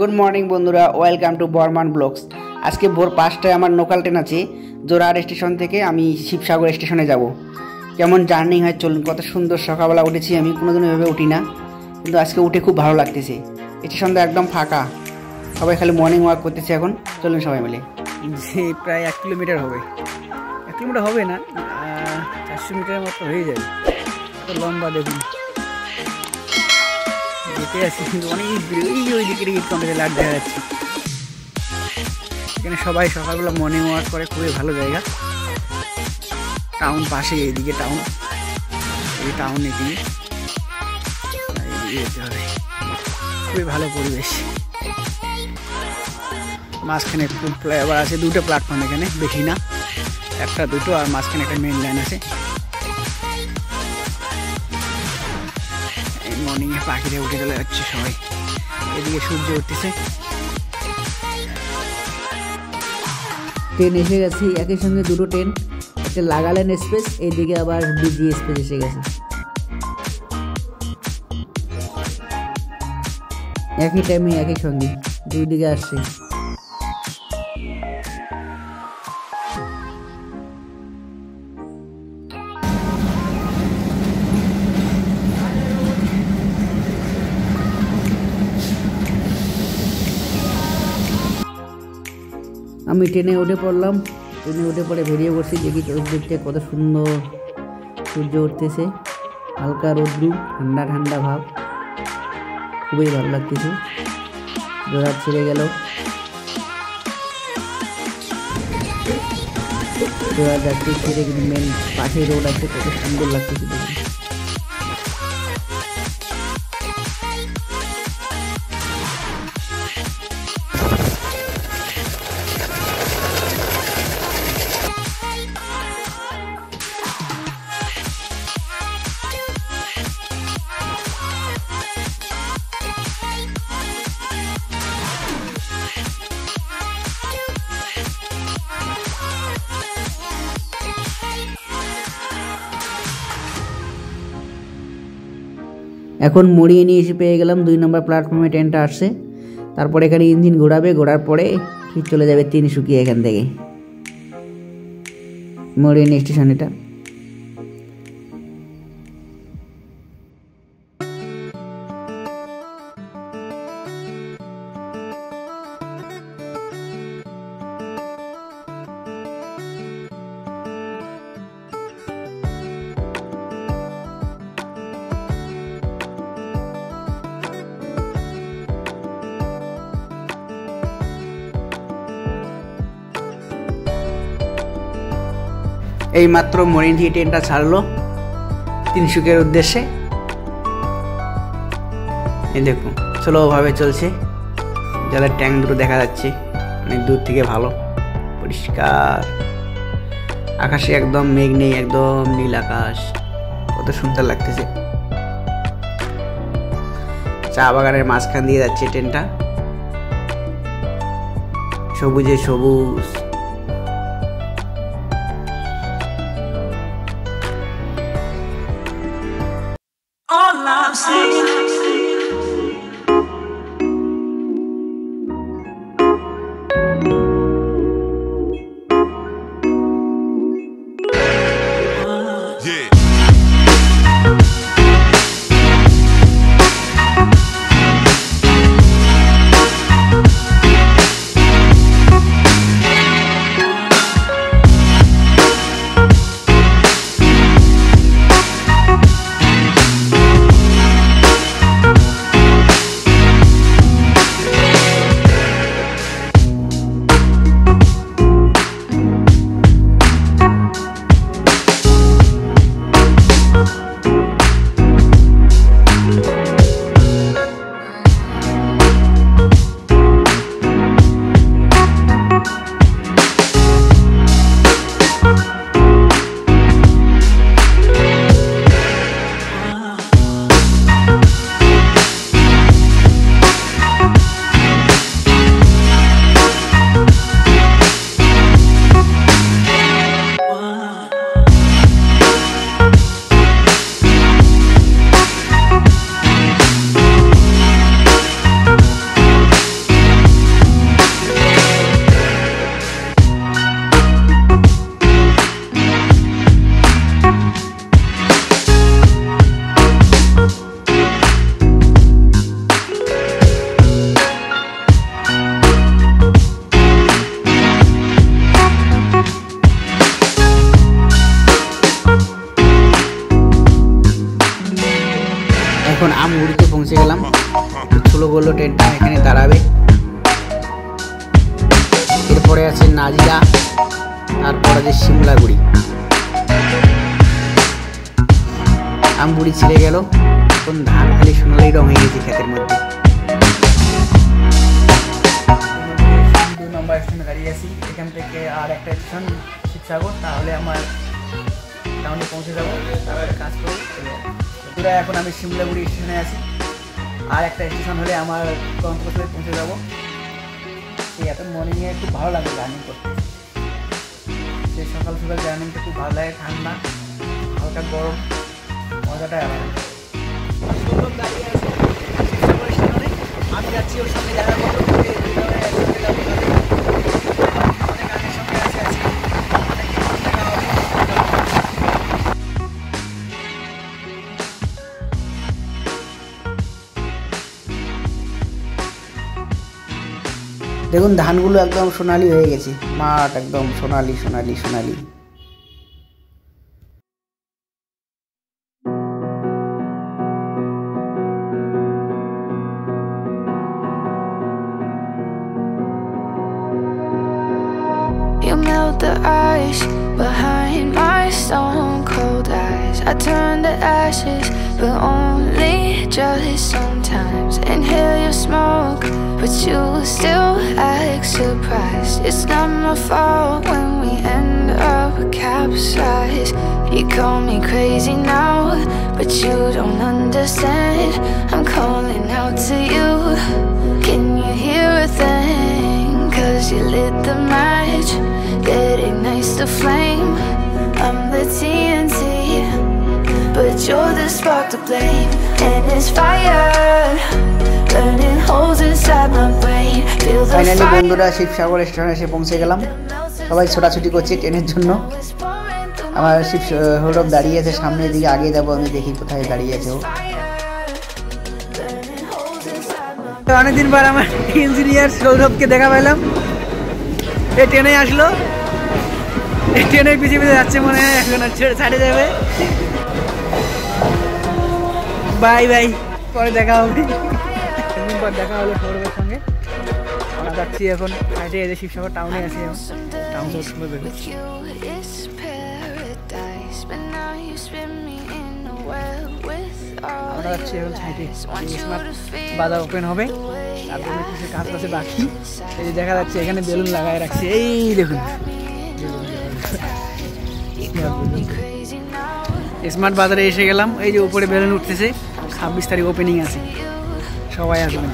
Good morning বন্ধুরা। Welcome to Barman blogs আজকে ভোর পাঁচটায় আমার লোকাল ট্রেন আছে জোরার স্টেশন থেকে আমি শিবসাগর স্টেশনে যাব। কেমন জার্নি হয় চলুন, কত সুন্দর সকালবেলা উঠেছি, আমি কোনোদিনও এভাবে উঠি না। কিন্তু আজকে উঠে খুব ভালো লাগতেছে। স্টেশনটা একদম ফাঁকা। সবাই খালি মর্নিং ওয়াক করতেছে এখন। চলুন সবাই মিলে। প্রায় এক কিলোমিটার হবে। এক কিলোমিটার হবে না চারশো মিটারের মতো হয়ে যাবে। লম্বা দেখুন। অনেক ওই দেখা যাচ্ছে। এখানে সবাই সকালবেলা মর্নিং ওয়াক করে, খুবই ভালো জায়গা। টাউন পাশে, এইদিকে টাউন এই টাউন এদিকে খুবই ভালো পরিবেশ। মাঝখানে ফ্লাইওভার আছে, দুটো প্ল্যাটফর্ম এখানে, বেশি না। একটা, দুটো, আর মাঝখানে একটা মেন লাইন আছে। মর্নিংয়ে পাখিরা উঠে চলে যাচ্ছে সবাই। এদিকে সূর্য উঠতেছে। ট্রেন এসে গেছে, একই সঙ্গে দুটো ট্রেন, একটা লাগালেন এক্সপ্রেস এইদিকে আবার বিজি এক্সপ্রেস এসে গেছে। একই টাইমে একই সঙ্গে, দুই দিকে আসছে। আমি ট্রেনে উঠে পড়লাম। ট্রেনে উঠে পড়ে বেরিয়ে পড়ছি, দেখি চতুর্দিকটা কত সুন্দর সূর্য উঠতেছে। হালকা রৌদ্রু, ঠান্ডা ঠান্ডা ভাব। খুবই ভালো লাগতেছে। জোড়া ছেড়ে গেল। জোড়া যাচ্ছে ছেড়ে কিন্তু মেন পাশে রোড আছে, কত সুন্দর লাগতেছে দেখুন এখন মুড়িয়ে নিয়ে এসে পেয়ে গেলাম, দুই নম্বর প্ল্যাটফর্মে ট্রেনটা আসছে। তারপরে এখানে ইঞ্জিন ঘোরাবে, ঘোরার পরে কি চলে যাবে তিনসুকিয়া এখান থেকে। মরিয়ে নিয়ে স্টেশন এটা। এই মাত্র মরিন থেকে ট্রেনটা ছাড়লো তিনসুকের উদ্দেশ্যে। এই দেখুন, স্লোভাবে চলছে। জলের ট্যাঙ্ক দুটো দেখা যাচ্ছে, অনেক দূর থেকে ভালো, পরিষ্কার। আকাশে একদম মেঘ নেই, একদম নীল আকাশ। কত সুন্দর লাগতেছে। চা বাগানের মাঝখান দিয়ে যাচ্ছে ট্রেনটা। সবুজে সবুজ। এখানে দাঁড়াবে। এরপরে আছে নাজিরা, তারপরে আছে শিমলাগুড়ি। আমগুড়ি ছিঁড়ে গেল। এখন ধান খালি সোনালি রং হয়ে গেছে ক্ষেতের মধ্যে। নম্বর দাঁড়িয়ে এখান থেকে আর একটা তাহলে আমার টাউনে পৌঁছে যাব। তারপরে কাজ করব। এখন আমি শিমলাগুড়ি স্টেশনে আছি। আর একটা স্টেশন হলে আমার গন্তব্যস্থলে পৌঁছে যাব। সেই এত মর্নিংয়ে খুব ভালো লাগে জার্নি করতে। সেই সকাল সকাল জার্নিংটা খুব ভালো লাগে, ঠান্ডা, হালকা গরম মজাটা আমি যাচ্ছি ওর সঙ্গে দেখা করব দেখুন, ধানগুলো একদম সোনালি হয়ে গেছে। মাঠ একদম সোনালি সোনালি সোনালি। You melt the ice behind my stone I turn to ashes, but only just sometimes. Inhale your smoke, but you still act surprised. It's not my fault when we end up capsized. You call me crazy now, but you don't understand. I'm calling out to you. Can you hear a thing? Cause you lit the match that ignites the flame. I'm the TNT, but you're the spark to blame. And it's fire burning holes inside my brain. Feel the fire. বন্ধুরা শিবসাগর স্টেশনে এসে পৌঁছে গেলাম সবাই ছোটাছুটি করছে ট্রেনের জন্য আমার শিব সৌরভ দাঁড়িয়ে আছে সামনের দিকে আগে যাব আমি দেখি কোথায় দাঁড়িয়ে আছে ও অনেকদিন পর আমার ইঞ্জিনিয়ার সৌরভকে দেখা পেলাম এই ট্রেনে আসলো এই ট্রেনের পিছিয়ে পিছিয়ে যাচ্ছে মনে হয় এখন ছেড়ে ছাড়ে যাবে। বাই বাই পরে দেখা হবে। অনেকদিন পর দেখা হলো সৌরভের সঙ্গে। আমরা যাচ্ছি এখন এসে শিবসাগর টাউনে আছি এখন। টাউন সুন্দর আমরা যাচ্ছি এখন সাইডে বাজার ওপেন হবে। তারপরে কিছু কাজ আছে বাকি। এই যে দেখা যাচ্ছে এখানে বেলুন লাগায় রাখছে। এই দেখুন। স্মার্ট বাজারে এসে গেলাম, এই যে উপরে বেলুন উঠতেছে, ছাব্বিশ তারিখ ওপেনিং আছে। সবাই আসবেন।